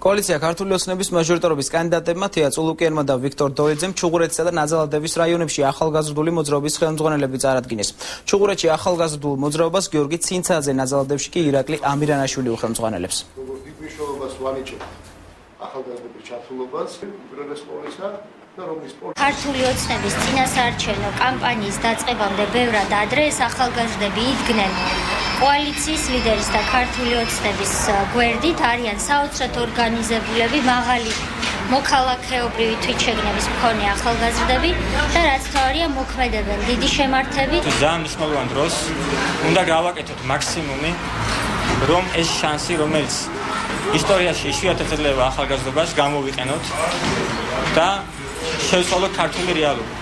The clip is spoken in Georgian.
კოალიცია ქართული ოცნების მაჟორიტარობის კანდიდატებმა თეა წულუკიანმა და ვიქტორ დოლიძემ ჩუღურეთსა და ნაზალადევის რაიონებში ახალგაზრდული მოძრაობის ხელმძღვანელები წარადგინეს. ჩუღურეთში ახალგაზრდულ მოძრაობას გიორგი ცინცაძე, ნაზალადევში კი ირაკლი ამირანაშვილი უხელმძღვანელებს. როგორც დიდ მნიშვნელობას ვანიჭებთ ახალგაზრდების ჩართულობას უპირველეს ყოვლისა ქართული ოცნების წინასაარჩევნო კამპანიის დაწყებამდე ბევრად ადრე ეს ახალგაზრდები იდგნენ კოალიციის ლიდერის და ქართული ოცნების გვერდით არიან საოცრად ორგანიზებულები მაღალი მოქალაქეობრივი თვითშეგნების მქონე ახალგაზრდები და რაც თავარია მოქმედებენ. დიდი შემართებით ძალიან მნიშვნელოვან დროს უნდა გავაკეთოთ მაქსიმუმი რომ ეს შანსი რომელიც ისტორიაში იშვიათად ძლევა ახალგაზრდობას გამოვიყენოთ და შევცვალოთ ქართული რეალობა